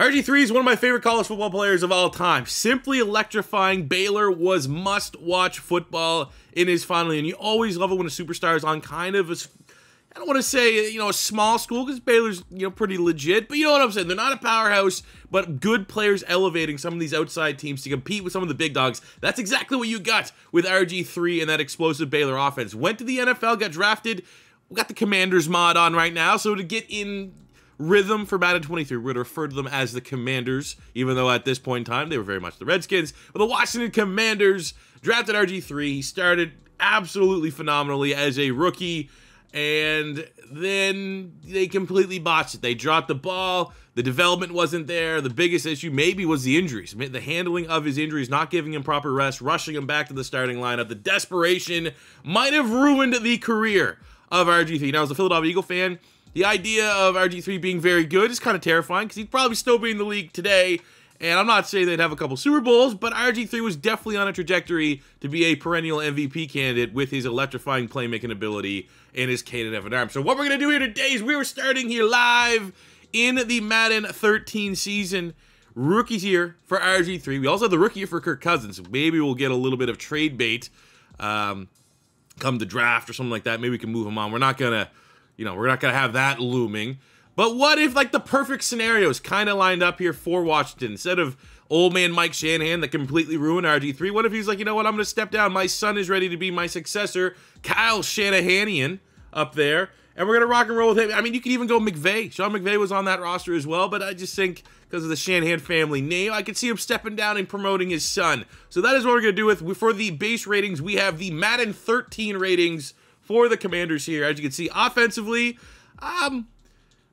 RG3 is one of my favorite college football players of all time. Simply electrifying. Baylor was must-watch football in his final year. And you always love it when a superstar is on kind of a, I don't want to say, you know, a small school because Baylor's, you know, pretty legit. But you know what I'm saying? They're not a powerhouse, but good players elevating some of these outside teams to compete with some of the big dogs. That's exactly what you got with RG3 and that explosive Baylor offense. Went to the NFL, got drafted. We got the Commanders mod on right now. So to get in rhythm for Madden 23. We're going to refer to them as the Commanders, even though at this point in time they were very much the Redskins. But the Washington Commanders drafted RG3. He started absolutely phenomenally as a rookie, and then they completely botched it. They dropped the ball. The development wasn't there. The biggest issue maybe was the injuries. The handling of his injuries, not giving him proper rest, rushing him back to the starting lineup. The desperation might have ruined the career of RG3. Now, as a Philadelphia Eagle fan, the idea of RG3 being very good is kind of terrifying because he'd probably still be in the league today. And I'm not saying they'd have a couple Super Bowls, but RG3 was definitely on a trajectory to be a perennial MVP candidate with his electrifying playmaking ability and his cannon of an arm. So what we're going to do here today is we're starting here live in the Madden 13 season. Rookies here for RG3. We also have the rookie for Kirk Cousins. Maybe we'll get a little bit of trade bait um, come the draft or something like that. Maybe we can move him on. We're not going to you know, we're not going to have that looming. But what if, like, the perfect scenario is kind of lined up here for Washington? Instead of old man Mike Shanahan that completely ruined RG3, what if he's like, you know what, I'm going to step down. My son is ready to be my successor, Kyle Shanahanian, up there. And we're going to rock and roll with him. I mean, you could even go McVay. Sean McVay was on that roster as well, but I just think because of the Shanahan family name, I could see him stepping down and promoting his son. So that is what we're going to do with, for the base ratings, we have the Madden 13 ratings for the Commanders here. As you can see, offensively, um,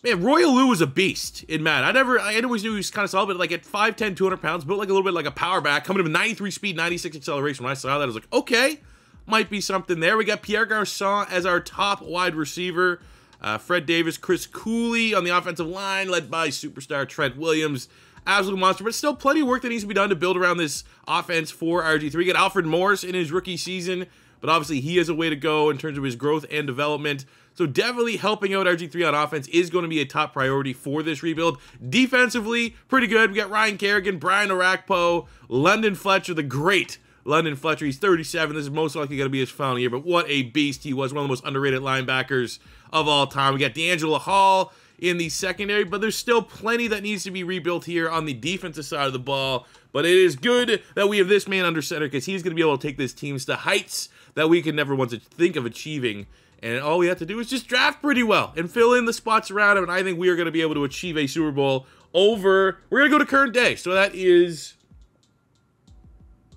man, Roy Helu was a beast in Madden. I never, I always knew he was kind of solid, but like at 5'10", 200 pounds, built like a little bit like a power back, coming in with 93 speed, 96 acceleration. When I saw that, I was like, okay, might be something there. We got Pierre Garcon as our top wide receiver. Uh, Fred Davis, Chris Cooley on the offensive line, led by superstar Trent Williams. Absolute monster, but still plenty of work that needs to be done to build around this offense for RG3. Get Alfred Morris in his rookie season but obviously he has a way to go in terms of his growth and development. So definitely helping out RG3 on offense is going to be a top priority for this rebuild. Defensively, pretty good. We got Ryan Kerrigan, Brian Orakpo, London Fletcher, the great London Fletcher. He's 37. This is most likely going to be his final year, but what a beast he was. One of the most underrated linebackers of all time. We got DeAngelo Hall in the secondary, but there's still plenty that needs to be rebuilt here on the defensive side of the ball. But it is good that we have this man under center because he's going to be able to take this team to heights that we could never once think of achieving. And all we have to do is just draft pretty well and fill in the spots around him. And I think we are going to be able to achieve a Super Bowl over. We're going to go to current day. So that is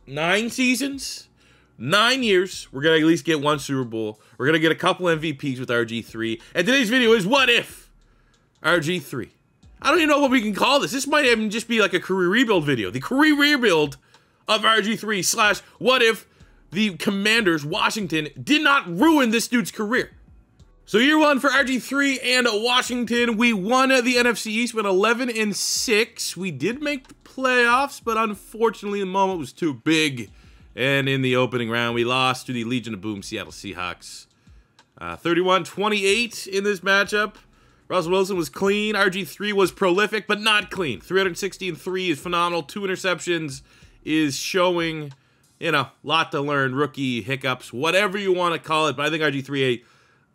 nine seasons, nine years. We're going to at least get one Super Bowl. We're going to get a couple MVPs with RG3. And today's video is what if RG3. I don't even know what we can call this. This might even just be like a career rebuild video. The career rebuild of RG3 slash what if the Commanders, Washington, did not ruin this dude's career. So year one for RG3 and Washington, we won the NFC East, went 11 and 6. We did make the playoffs, but unfortunately the moment was too big. And in the opening round, we lost to the Legion of Boom Seattle Seahawks. 31-28 uh, in this matchup. Russell Wilson was clean. RG3 was prolific, but not clean. 360 and 3 is phenomenal. Two interceptions is showing you know, lot to learn, rookie hiccups, whatever you want to call it. But I think RG3A,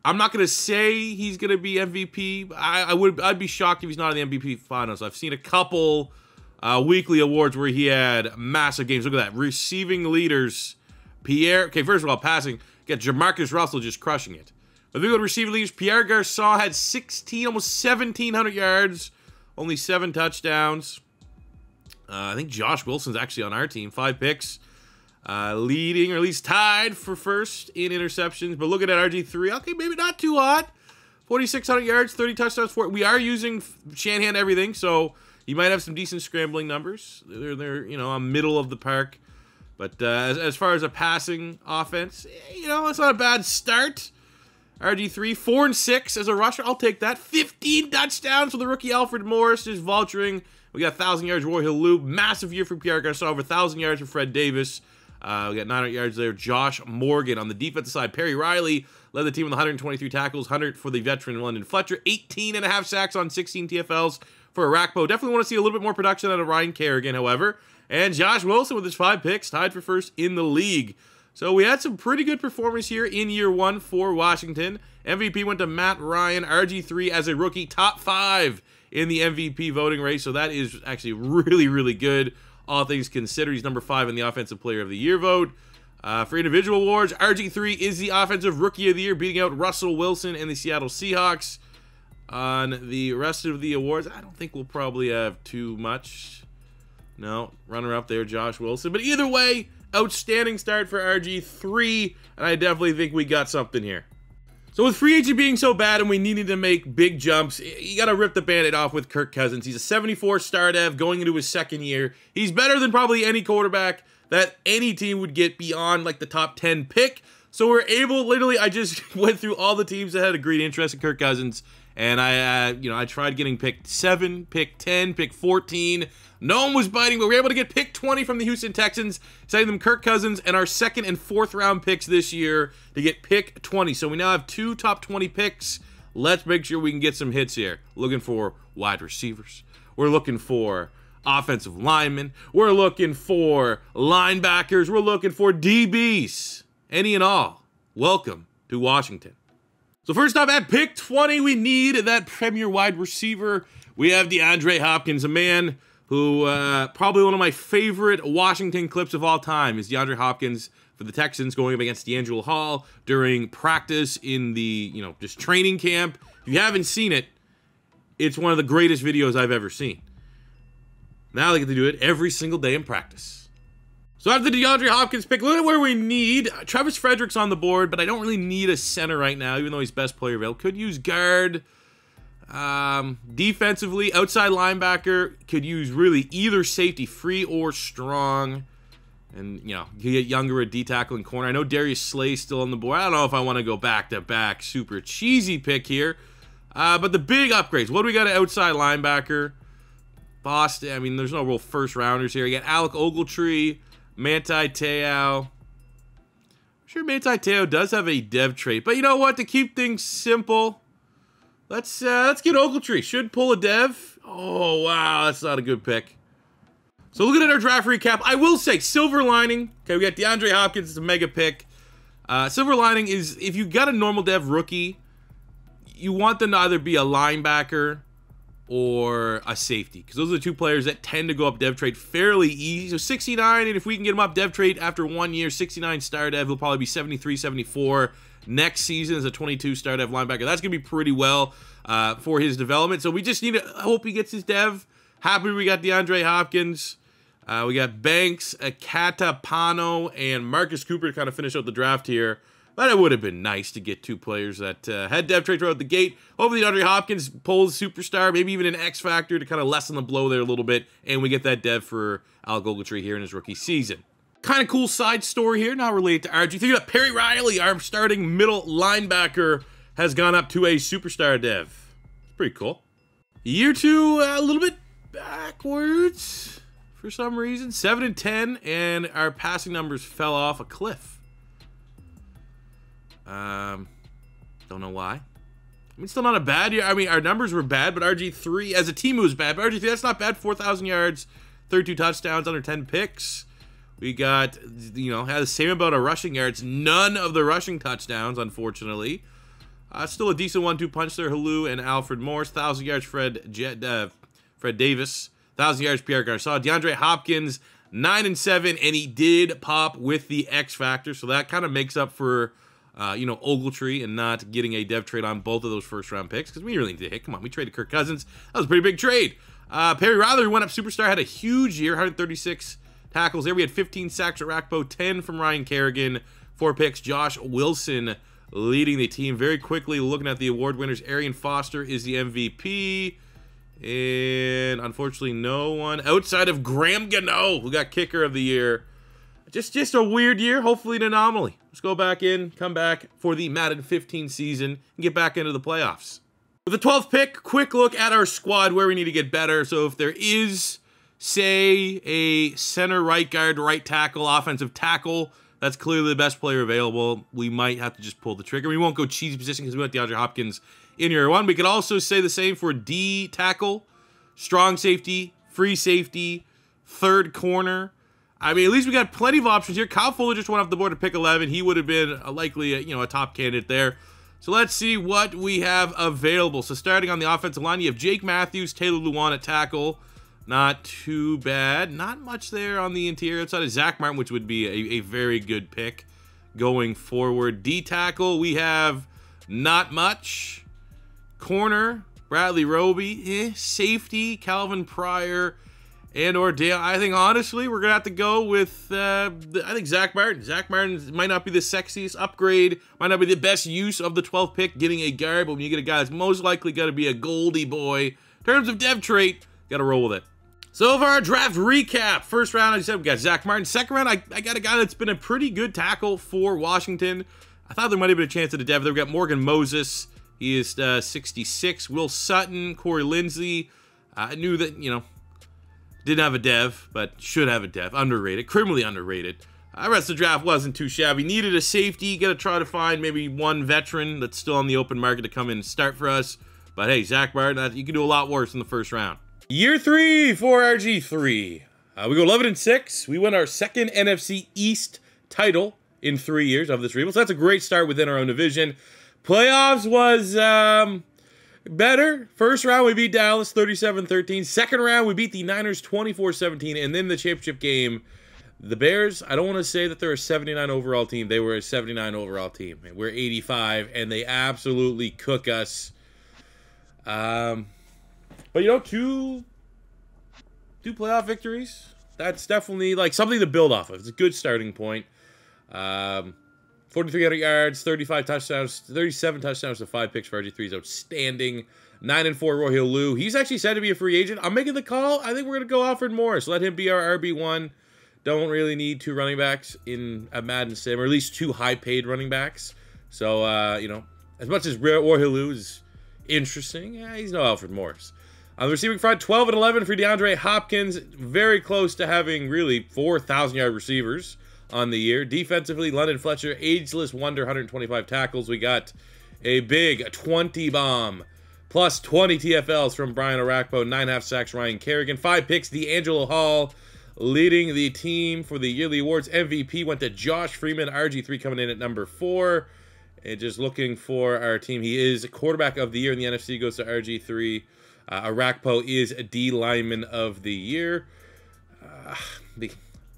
I'm not gonna say he's gonna be MVP. I, I would, I'd be shocked if he's not in the MVP finals. I've seen a couple uh, weekly awards where he had massive games. Look at that, receiving leaders. Pierre, okay, first of all, passing. Get Jamarcus Russell just crushing it. But go to receiving leaders, Pierre Garcon had 16, almost 1,700 yards, only seven touchdowns. Uh, I think Josh Wilson's actually on our team, five picks. Uh, leading, or at least tied for first in interceptions. But looking at RG3, okay, maybe not too hot. 4,600 yards, 30 touchdowns for. We are using Shanahan everything, so you might have some decent scrambling numbers. They're, they're you know, a middle of the park. But uh, as, as far as a passing offense, eh, you know, it's not a bad start. RG3, 4 and 6 as a rusher. I'll take that. 15 touchdowns for the rookie Alfred Morris, just vulturing. We got 1,000 yards, Roy Helu. Massive year for Pierre Garcon, over 1,000 yards for Fred Davis. Uh, we got 900 yards there. Josh Morgan on the defensive side. Perry Riley led the team with 123 tackles, 100 for the veteran London Fletcher, 18 and a half sacks on 16 TFLs for Orakpo. Definitely want to see a little bit more production out of Ryan Kerrigan, however. And Josh Wilson with his five picks, tied for first in the league. So we had some pretty good performance here in year one for Washington. MVP went to Matt Ryan, RG3 as a rookie, top five in the MVP voting race. So that is actually really, really good, all things considered. He's number five in the Offensive Player of the Year vote. Uh, for individual awards, RG3 is the Offensive Rookie of the Year, beating out Russell Wilson and the Seattle Seahawks. On the rest of the awards, I don't think we'll probably have too much. No, runner up there, Josh Wilson. But either way, outstanding start for RG3, and I definitely think we got something here. So with free agent being so bad and we needed to make big jumps, you got to rip the band-aid off with Kirk Cousins. He's a 74 star dev going into his second year. He's better than probably any quarterback that any team would get beyond like the top 10 pick. So we're able, literally, I just went through all the teams that had a great interest in Kirk Cousins. And I, uh, you know, I tried getting pick 7, pick 10, pick 14. No one was biting, but we were able to get pick 20 from the Houston Texans, sending them Kirk Cousins and our second and fourth round picks this year to get pick 20. So we now have two top 20 picks. Let's make sure we can get some hits here. Looking for wide receivers. We're looking for offensive linemen. We're looking for linebackers. We're looking for DBs. Any and all. Welcome to Washington. So first up at pick 20, we need that premier wide receiver. We have DeAndre Hopkins, a man who uh, probably one of my favorite Washington clips of all time is DeAndre Hopkins for the Texans going up against DeAngelo Hall during practice in the, you know, just training camp. If you haven't seen it, it's one of the greatest videos I've ever seen. Now they get to do it every single day in practice. So after the DeAndre Hopkins pick, look at where we need. Travis Frederick's on the board, but I don't really need a center right now, even though he's best player available. Could use guard. Um, defensively, outside linebacker could use really either safety, free or strong. And, you know, you get younger at D tackle and corner. I know Darius Slay's still on the board. I don't know if I want to go back to back. Super cheesy pick here. Uh, but the big upgrades. What do we got at outside linebacker? Boston. I mean, there's no real first rounders here. You got Alec Ogletree. Manti Te'o. I'm sure Manti Te'o does have a dev trait, but you know what? To keep things simple, let's uh, let's get Ogletree. Should pull a dev. Oh wow, that's not a good pick. So looking at our draft recap, I will say silver lining. Okay, we got DeAndre Hopkins, it's a mega pick. Uh, silver lining is if you got a normal dev rookie, you want them to either be a linebacker or a safety because those are the two players that tend to go up dev trade fairly easy. So 69, and if we can get him up dev trade after one year, 69 star dev, he'll probably be 73, 74 next season as a 22 star dev linebacker. That's going to be pretty well uh, for his development. So we just need to hope he gets his dev. Happy we got DeAndre Hopkins. Uh, we got Banks, Akata Pano, and Marcus Cooper to kind of finish out the draft here. But it would have been nice to get two players that uh, had dev trade throughout the gate. Hopefully, Andre Hopkins pulls superstar, maybe even an X factor to kind of lessen the blow there a little bit, and we get that dev for Al Ogletree here in his rookie season. Kind of cool side story here, not related to RG3, that Perry Riley, our starting middle linebacker, has gone up to a superstar dev. It's pretty cool. Year two, uh, a little bit backwards for some reason. 7 and 10, and our passing numbers fell off a cliff. Um, don't know why. I mean, still not a bad year. I mean, our numbers were bad, but RG3 as a team was bad. But RG3, that's not bad. 4,000 yards, 32 touchdowns, under 10 picks. We got, you know, had the same amount of rushing yards. None of the rushing touchdowns, unfortunately. Uh, still a decent one-two punch there. Helu and Alfred Morris. 1,000 yards, Fred Jet, uh, Fred Davis. 1,000 yards, Pierre Garcon. DeAndre Hopkins, 9 and 7, and he did pop with the X factor. So that kind of makes up for uh, you know, Ogletree and not getting a dev trade on both of those first round picks because we really need to hit. Come on, we traded Kirk Cousins. That was a pretty big trade. Uh, Perry Riley went up superstar, had a huge year, 136 tackles there. We had 15 sacks at Orakpo, 10 from Ryan Kerrigan, four picks. Josh Wilson leading the team very quickly. Looking at the award winners, Arian Foster is the MVP. And unfortunately, no one outside of Graham Gano, who got kicker of the year. Just just a weird year, hopefully an anomaly. Let's go back in, come back for the Madden 15 season, and get back into the playoffs. With the 12th pick, quick look at our squad where we need to get better. So if there is, say, a center, right guard, right tackle, offensive tackle, that's clearly the best player available. We might have to just pull the trigger. We won't go cheesy position because we want DeAndre Hopkins in year one. We could also say the same for D tackle. strong safety, free safety, third corner. I mean, at least we got plenty of options here. Kyle Fuller just went off the board to pick 11. He would have been a likely, a, you know, a top candidate there. So let's see what we have available. So starting on the offensive line, you have Jake Matthews, Taylor Lewan at tackle. Not too bad. Not much there on the interior outside of Zack Martin, which would be a, a very good pick going forward. D tackle, we have not much. Corner, Bradley Roby. Eh. Safety, Calvin Pryor and or Dale. I think honestly, we're gonna have to go with. Uh, I think Zack Martin. Zack Martin might not be the sexiest upgrade, might not be the best use of the 12th pick, getting a guard. But when you get a guy that's most likely to be a Goldie boy, in terms of dev trait, got to roll with it. So for our draft recap, first round, I said we got Zack Martin. Second round, I, I got a guy that's been a pretty good tackle for Washington. I thought there might have been a chance at a dev. There we got Morgan Moses. He is uh, 66. Will Sutton, Corey Linsley. I knew that, you know, didn't have a dev, but should have a dev. Underrated. Criminally underrated. The rest the draft wasn't too shabby. Needed a safety. Got to try to find maybe one veteran that's still on the open market to come in and start for us. But hey, Zack Martin, you can do a lot worse in the first round. Year three for RG3. Uh, we go 11 and 6. We win our second NFC East title in three years of this rebuild. So that's a great start within our own division. Playoffs was um, better. First round, we beat Dallas 37 13. Second round, we beat the Niners 24 17. And then the championship game, the Bears, I don't want to say that they're a 79 overall team. They were a 79 overall team. We're 85, and they absolutely cook us. Um, but you know, two two playoff victories. That's definitely like something to build off of. It's a good starting point. Um, 4,300 yards, 35 touchdowns, 37 touchdowns to five picks for RG3 is outstanding. Nine and four, Roy Helu. He's actually said to be a free agent. I'm making the call. I think we're gonna go Alfred Morris. Let him be our RB one. Don't really need two running backs in a Madden sim, or at least two high-paid running backs. So uh, you know, as much as Roy Helu is interesting, yeah, he's no Alfred Morris. On the receiving front, 12 and 11 for DeAndre Hopkins. Very close to having really 4,000 yard receivers on the year. Defensively, London Fletcher, ageless wonder, 125 tackles. We got a big 20 bomb plus 20 TFLs from Brian Orakpo, nine half sacks, Ryan Kerrigan, five picks, DeAngelo Hall leading the team for the yearly awards. MVP went to Josh Freeman, RG3 coming in at number four. And just looking for our team. He is quarterback of the year in the NFC, goes to RG3. Uh, Orakpo is a D lineman of the year. Uh,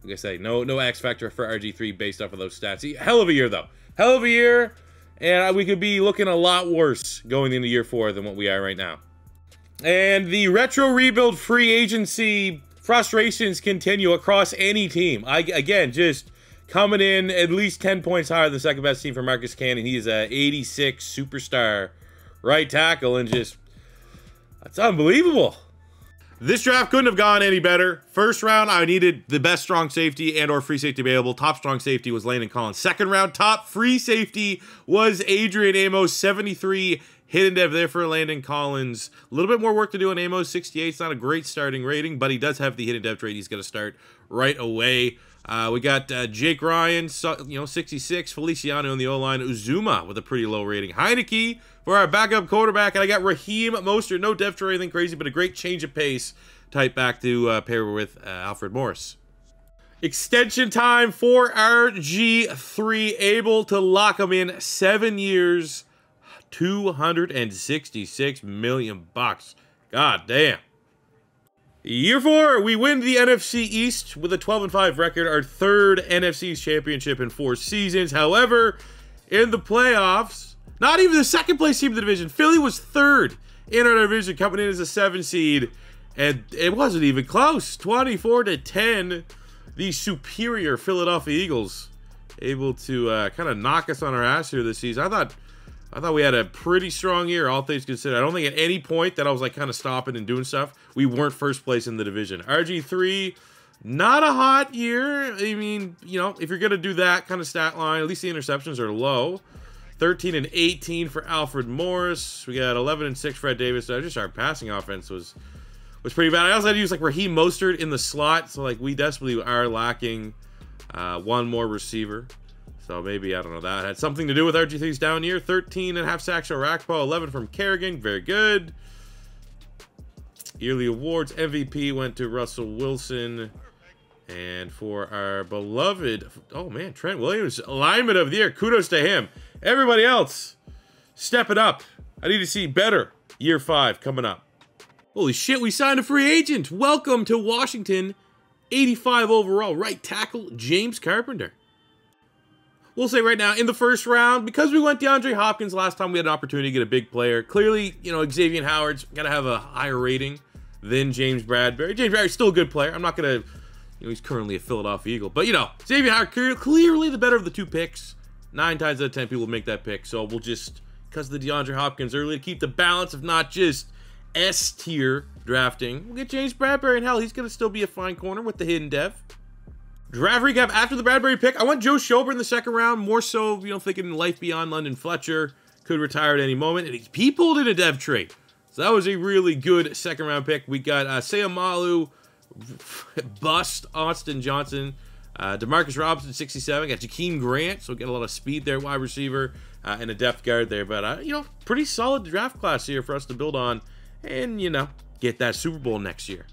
like I say, no no X factor for RG3 based off of those stats. Hell of a year though. Hell of a year, and we could be looking a lot worse going into year four than what we are right now. And the retro rebuild free agency frustrations continue across any team. I again just coming in at least 10 points higher than the second best team for Marcus Cannon. He is a 86 superstar right tackle and just that's unbelievable. This draft couldn't have gone any better. First round, I needed the best strong safety and or free safety available. Top strong safety was Landon Collins. Second round, top free safety was Adrian Amos, 73 hidden dev there for Landon Collins. A little bit more work to do on Amos, 68. It's not a great starting rating, but he does have the hidden dev trade. He's going to start right away. Uh, we got uh, Jake Ryan, you know, 66. Feliciano in the O-line. Uzomah with a pretty low rating. Heineke for our backup quarterback. And I got Raheem Mostert. No depth or anything crazy, but a great change of pace type back to uh, pair with uh, Alfred Morris. Extension time for RG3. Able to lock him in seven years, 266 million bucks. God damn. Year four, we win the NFC East with a 12 and 5 record, our third NFC championship in four seasons. However, in the playoffs, not even the second place team in the division, Philly was third in our division, coming in as a seven seed, and it wasn't even close. 24 to 10, the superior Philadelphia Eagles able to uh, kind of knock us on our ass here this season. I thought I thought we had a pretty strong year, all things considered. I don't think at any point that I was like kind of stopping and doing stuff. We weren't first place in the division. RG3, not a hot year. I mean, you know, if you're going to do that kind of stat line, at least the interceptions are low. 13 and 18 for Alfred Morris. We got 11 and 6 Fred Davis. So just our passing offense was was pretty bad. I also had to use like Raheem Mostert in the slot. So like we desperately are lacking uh, one more receiver. So maybe, I don't know, that had something to do with RG3's down year. 13 and a half sacks for Rakpo, 11 from Kerrigan. Very good. Yearly awards, MVP went to Russell Wilson. And for our beloved, oh man, Trent Williams, alignment of the year. Kudos to him. Everybody else, step it up. I need to see better year five coming up. Holy shit, we signed a free agent. Welcome to Washington. 85 overall, right tackle, James Carpenter. We'll say right now, in the first round, because we went DeAndre Hopkins last time, we had an opportunity to get a big player. Clearly, you know, Xavier Howard's got to have a higher rating than James Bradberry. James Bradberry's still a good player. I'm not going to you know, he's currently a Philadelphia Eagle. But, you know, Xavier Howard, clearly the better of the two picks. Nine times out of ten, people make that pick. So we'll just, because of the DeAndre Hopkins early, to keep the balance of not just S tier drafting, we'll get James Bradberry. And hell, he's going to still be a fine corner with the hidden dev. Draft recap after the Bradberry pick. I went Joe Schobert in the second round, more so, you know, thinking life beyond London Fletcher could retire at any moment. And he, pulled in a dev trade. So that was a really good second round pick. We got uh, Seumalo, bust Austin Johnson. Uh, Demarcus Robinson, 67. Got Jakeem Grant, so get a lot of speed there, wide receiver, uh, and a depth guard there. But, uh, you know, pretty solid draft class here for us to build on and, you know, get that Super Bowl next year.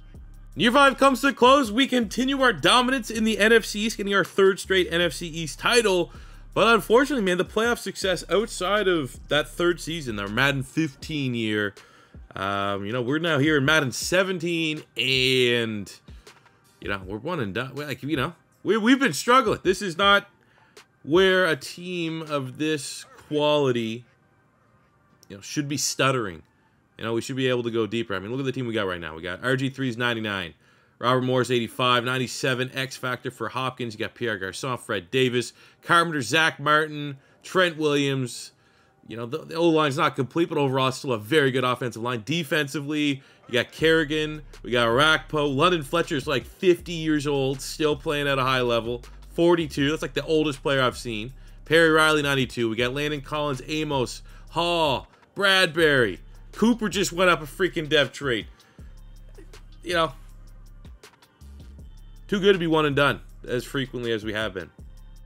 Year 5 comes to a close. We continue our dominance in the NFC East, getting our third straight NFC East title. But unfortunately, man, the playoff success outside of that third season, our Madden 15 year, um, you know, we're now here in Madden 17, and you know, we're one and done. Like, you know, we we've been struggling. This is not where a team of this quality, you know, should be stuttering. You know, we should be able to go deeper. I mean, look at the team we got right now. We got RG3's 99, Robert Morris 85, 97 X Factor for Hopkins. You got Pierre Garcon, Fred Davis, Carpenter, Zack Martin, Trent Williams, you know, the, the O line's not complete, but overall, still a very good offensive line. Defensively, you got Kerrigan, we got Orakpo. London Fletcher's like 50 years old, still playing at a high level. 42, that's like the oldest player I've seen. Perry Riley, 92. We got Landon Collins, Amos, Hall, Bradberry. Cooper just went up a freaking dev trade. You know, too good to be one and done as frequently as we have been.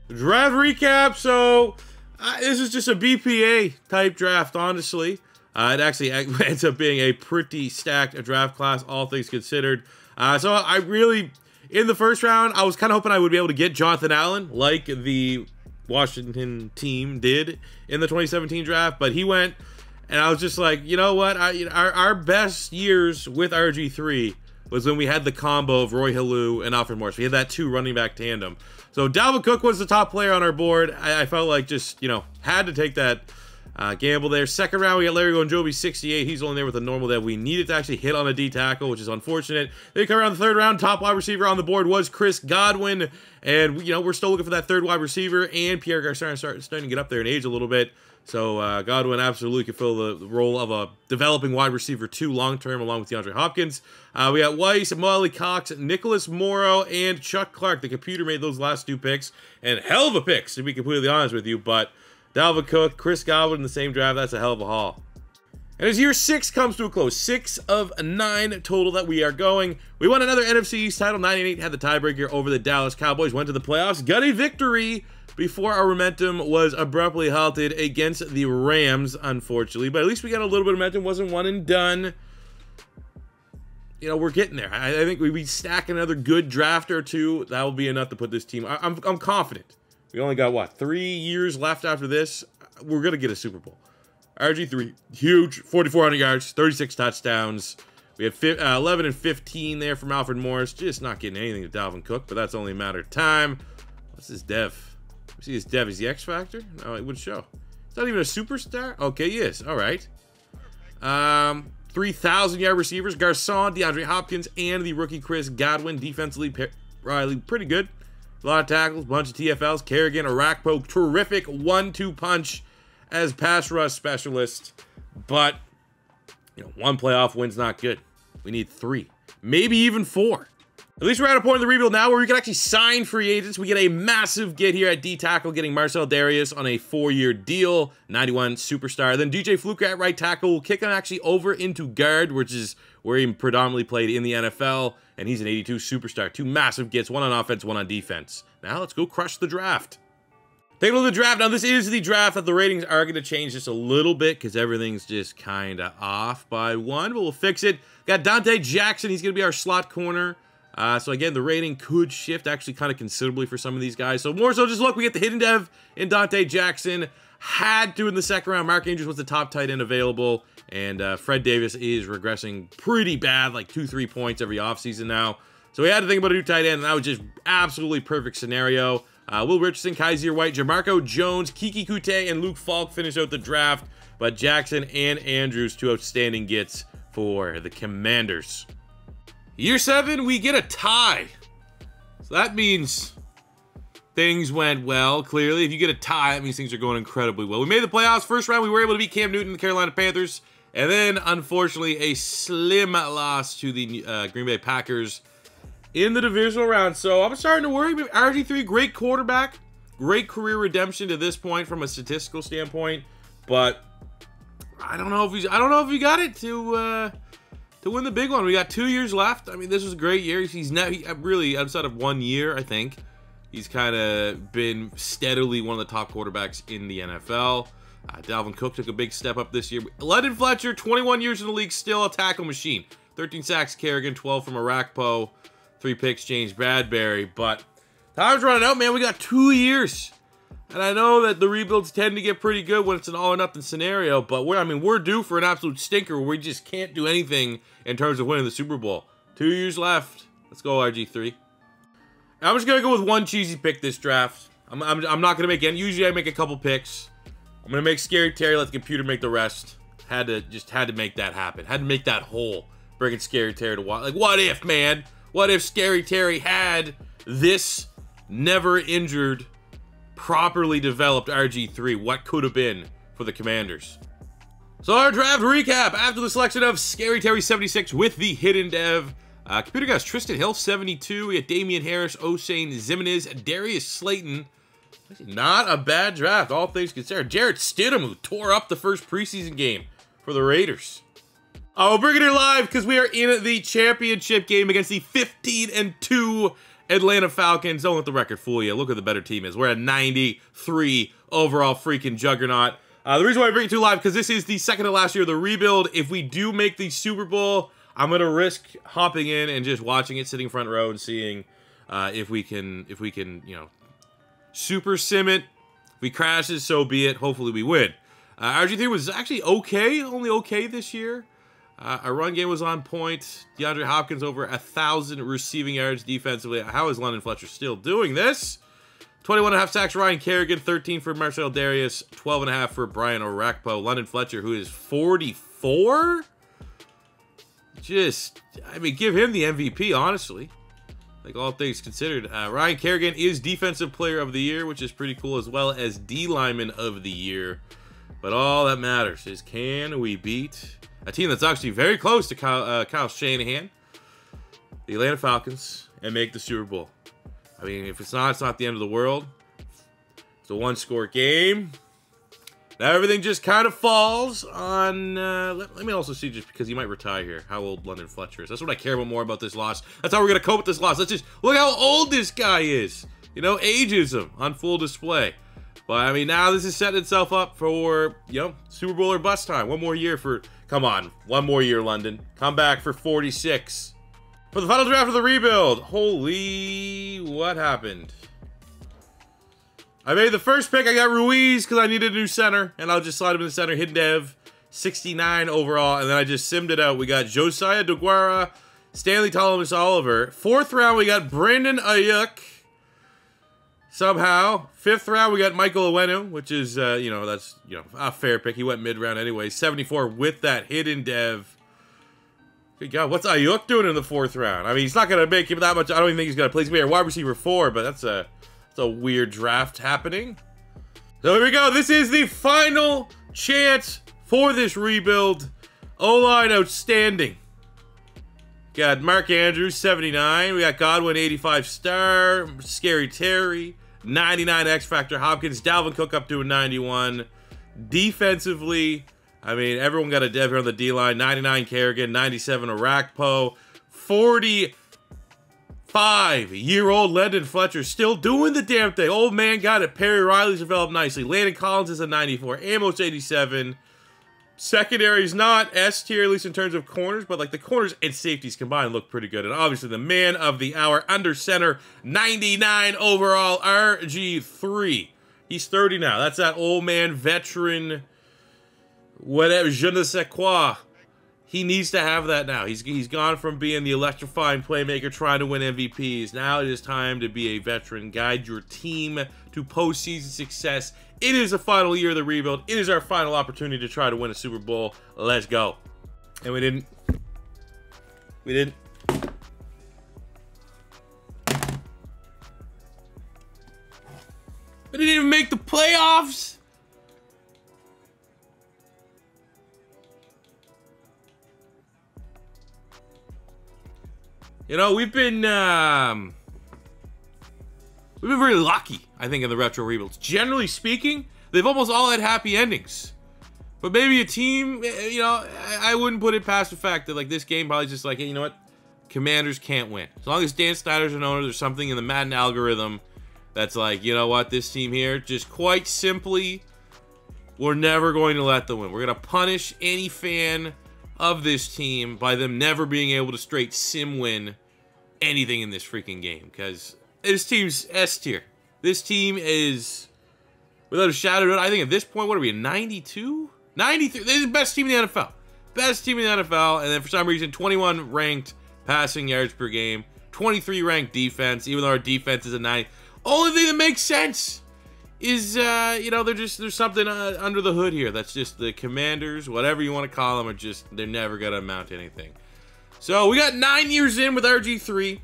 Draft recap. So uh, this is just a BPA type draft, honestly. Uh, it actually ends up being a pretty stacked draft class, all things considered. Uh, so I really, in the first round, I was kind of hoping I would be able to get Jonathan Allen, like the Washington team did in the 2017 draft, but he went, and I was just like, you know what? I, our, our best years with RG3 was when we had the combo of Roy Helu and Alfred Morris. We had that two running back tandem. So Dalvin Cook was the top player on our board. I, I felt like just, you know, had to take that uh, gamble there. Second round, we got Larry Ogunjobi, 68. He's only there with a normal that we needed to actually hit on a D tackle, which is unfortunate. Then come around the third round, top wide receiver on the board was Chris Godwin. And, you know, we're still looking for that third wide receiver. And Pierre Garcon starting to get up there in age a little bit. So uh, Godwin absolutely could fill the role of a developing wide receiver two long term, along with DeAndre Hopkins. Uh, we got Weiss, Molly Cox, Nicholas Morrow, and Chuck Clark. The computer made those last two picks, and hell of a picks to be completely honest with you. But Dalvin Cook, Chris Godwin in the same draft, that's a hell of a haul. And as year six comes to a close, six of nine total that we are going. We won another NFC East title. 98 had the tiebreaker over the Dallas Cowboys. Went to the playoffs. Got a victory before our momentum was abruptly halted against the Rams, unfortunately. But at least we got a little bit of momentum. Wasn't one and done. You know, we're getting there. I, I think we, we stack another good draft or two. That will be enough to put this team. I, I'm, I'm confident. We only got, what, three years left after this? We're going to get a Super Bowl. RG3, huge, 4,400 yards, 36 touchdowns. We have uh, 11 and 15 there from Alfred Morris. Just not getting anything to Dalvin Cook, but that's only a matter of time. What's his dev? See his dev is the X Factor? No, it wouldn't show. It's not even a superstar? Okay, he is. All right. Um, 3,000 yard receivers. Garcon, DeAndre Hopkins, and the rookie Chris Godwin. Defensively, Riley, pretty good. A lot of tackles, bunch of TFLs. Kerrigan, Orakpo, terrific one-two punch as pass rush specialist. But, you know, one playoff win's not good. We need three, maybe even four. At least we're at a point in the rebuild now where we can actually sign free agents. We get a massive get here at D tackle, getting Marcell Dareus on a four-year deal, 91 superstar. Then DJ Fluker at right tackle will kick him actually over into guard, which is where he predominantly played in the NFL, and he's an 82 superstar. Two massive gets, one on offense, one on defense. Now let's go crush the draft. Take a look at the draft. Now, this is the draft that the ratings are going to change just a little bit because everything's just kind of off by one, but we'll fix it. Got Donte Jackson. He's going to be our slot corner. Uh, so again, the rating could shift actually kind of considerably for some of these guys. So more so just look, we get the hidden dev in Donte Jackson. Had to in the second round. Mark Andrews was the top tight end available. And uh, Fred Davis is regressing pretty bad, like two, three points every offseason now. So we had to think about a new tight end, and that was just absolutely perfect scenario. Uh, Will Richardson, Kyzir White, Jamarco Jones, Keke Coutee, and Luke Falk finish out the draft. But Jackson and Andrews, two outstanding gets for the Commanders. Year seven, we get a tie. So that means things went well, clearly. If you get a tie, that means things are going incredibly well. We made the playoffs. First round, we were able to beat Cam Newton, the Carolina Panthers. And then, unfortunately, a slim loss to the uh, Green Bay Packers in the divisional round. So I'm starting to worry. RG3, great quarterback. Great career redemption to this point from a statistical standpoint. But I don't know if he's I don't know if he got it to uh to win the big one. We got two years left. I mean, this was a great year. He's not he, really outside of one year, I think. He's kind of been steadily one of the top quarterbacks in the NFL. Uh, Dalvin Cook took a big step up this year. London Fletcher, 21 years in the league, still a tackle machine. 13 sacks, Kerrigan, 12 from Orakpo, three picks, James Bradberry. But time's running out, man. We got two years. And I know that the rebuilds tend to get pretty good when it's an all or nothing scenario, but we're I mean we're due for an absolute stinker where we just can't do anything in terms of winning the Super Bowl. Two years left. Let's go RG3. I'm just gonna go with one cheesy pick this draft. I'm, I'm, I'm not gonna make any. Usually I make a couple picks. I'm gonna make Scary Terry. Let the computer make the rest. Had to just had to make that happen. Had to make that whole. Bringing Scary Terry to watch. Like what if, man? What if Scary Terry had this never injured properly developed RG3, what could have been for the Commanders. So our draft recap after the selection of Scary Terry 76 with the hidden dev. Uh, computer guys, Trysten Hill 72, we got Damien Harris, Oshane Ximines, Darius Slayton. Not a bad draft, all things considered. Jarrett Stidham, who tore up the first preseason game for the Raiders. Oh, we're bringing it live because we are in the championship game against the 15 and 2 Atlanta Falcons, don't let the record fool you. Look who the better team is. We're at 93 overall freaking juggernaut. Uh, the reason why I bring it to live, because this is the second to last year of the rebuild. If we do make the Super Bowl, I'm going to risk hopping in and just watching it sitting front row and seeing uh, if we can, if we can, you know, super sim it. If we crashes, so be it. Hopefully we win. Uh, RG3 was actually okay, only okay this year. Uh, our run game was on point. DeAndre Hopkins over a thousand receiving yards defensively. How is London Fletcher still doing this? 21 and a half sacks Ryan Kerrigan, 13 for Marcell Dareus. 12 and a half for Brian Orakpo. London Fletcher, who is 44? Just, I mean, give him the MVP, honestly. Like all things considered. Uh, Ryan Kerrigan is Defensive Player of the Year, which is pretty cool, as well as D Lineman of the Year. But all that matters is can we beat a team that's actually very close to Kyle, uh, Kyle Shanahan, the Atlanta Falcons, and make the Super Bowl. I mean, if it's not, it's not the end of the world. It's a one-score game. Now everything just kind of falls on. Uh, let, let, me also see, just because he might retire here, how old London Fletcher is. That's what I care about more about this loss. That's how we're gonna cope with this loss. Let's just look how old this guy is. You know, ageism on full display. But I mean, now this is setting itself up for you know Super Bowl or bust time. One more year for Come on, one more year, London. Come back for 46. For the final draft of the rebuild. Holy, what happened? I made the first pick. I got Ruiz because I needed a new center. And I'll just slide him in the center. Hidden dev, 69 overall. And then I just simmed it out. We got Josiah DeGuara, Stanley Thomas Oliver. Fourth round, we got Brandon Aiyuk somehow. Fifth round, we got Michael Onwenu, which is, uh, you know, that's, you know, a fair pick. He went mid-round anyway. 74 with that hidden dev. Good God, what's Aiyuk doing in the fourth round? I mean, he's not going to make him that much. I don't even think he's going to play. Be a wide receiver four, but that's a, that's a weird draft happening. So here we go. This is the final chance for this rebuild. O-line outstanding. Got Mark Andrews, 79. We got Godwin, 85 star. Scary Terry, 99 X Factor Hopkins. Dalvin Cook up to a 91. Defensively, I mean, everyone got a dev here on the D line. 99 Kerrigan, 97 Orakpo, 40 Five-year-old London Fletcher still doing the damn thing. Old man got it. Perry Riley's developed nicely. Landon Collins is a 94. Amos 87. Secondary's not S tier, at least in terms of corners, but like the corners and safeties combined look pretty good. And obviously the man of the hour under center, 99 overall, RG3. He's 30 now. That's that old man veteran, whatever, je ne sais quoi. He needs to have that now. He's, he's gone from being the electrifying playmaker trying to win MVPs. Now it is time to be a veteran. Guide your team to postseason success it is the final year of the rebuild. It is our final opportunity to try to win a Super Bowl. Let's go. And we didn't. We didn't. We didn't even make the playoffs. You know, we've been um, we've been very lucky I think, in the retro rebuilds. Generally speaking, they've almost all had happy endings. But maybe a team, eh, you know, I wouldn't put it past the fact that, like, this game probably just like, hey, you know what? Commanders can't win. As long as Dan Snyder's an owner, there's something in the Madden algorithm that's like, you know what? This team here, just quite simply, we're never going to let them win. We're going to punish any fan of this team by them never being able to straight sim win anything in this freaking game. Because this team's S tier. This team is, without a shadow of a doubt, I think at this point, what are we, 92? 93. This is the best team in the NFL. Best team in the NFL. And then for some reason, 21 ranked passing yards per game, 23 ranked defense, even though our defense is a 90. Only thing that makes sense is, uh, you know, they're just, there's something uh, under the hood here. That's just the commanders, whatever you want to call them, are just, they're never going to amount to anything. So we got nine years in with RG3.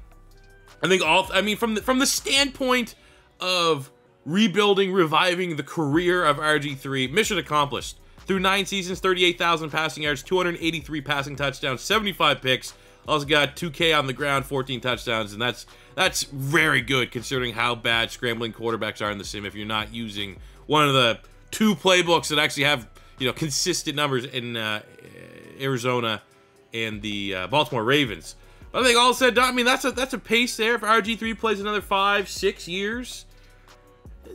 I think all, I mean, from the, from the standpoint of rebuilding, reviving the career of RG3. Mission accomplished. Through nine seasons, 38,000 passing yards, 283 passing touchdowns, 75 picks. Also got 2K on the ground, 14 touchdowns, and that's that's very good considering how bad scrambling quarterbacks are in the sim. If you're not using one of the two playbooks that actually have you know consistent numbers in uh, Arizona and the uh, Baltimore Ravens. I think all said done, I mean that's a that's a pace there. If RG3 plays another five, six years,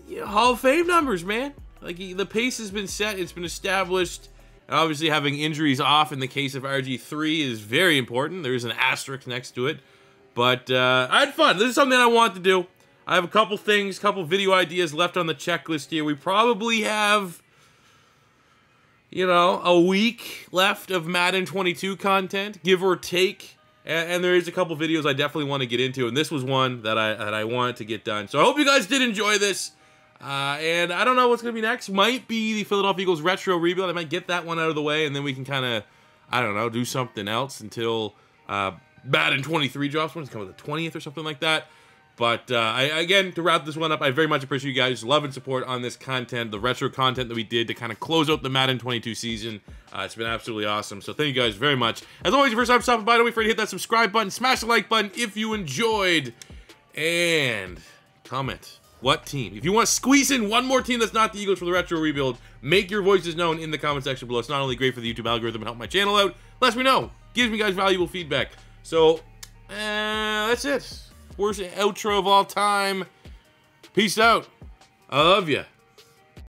you know, Hall of Fame numbers, man. Like the pace has been set, it's been established. Obviously, having injuries off in the case of RG3 is very important. There's an asterisk next to it. But uh, I had fun. This is something I want to do. I have a couple things, couple video ideas left on the checklist here. We probably have, you know, a week left of Madden 22 content, give or take. And, and there is a couple videos I definitely want to get into, and this was one that I that I wanted to get done. So I hope you guys did enjoy this. Uh, and I don't know what's going to be next. Might be the Philadelphia Eagles retro rebuild. I might get that one out of the way, and then we can kind of, I don't know, do something else until uh, Madden 23 drops. When's it come? The 20th or something like that. But uh, I, again, to wrap this one up, I very much appreciate you guys' love and support on this content, the retro content that we did to kind of close out the Madden 22 season. Uh, it's been absolutely awesome. So thank you guys very much. As always, your first time stopping by, don't forget to hit that subscribe button, smash the like button if you enjoyed, and comment what team? If you want to squeeze in one more team that's not the Eagles for the retro rebuild, make your voices known in the comment section below. It's not only great for the YouTube algorithm and help my channel out, lets me know, gives me guys valuable feedback. So, uh, that's it. Worst outro of all time. Peace out. I love you.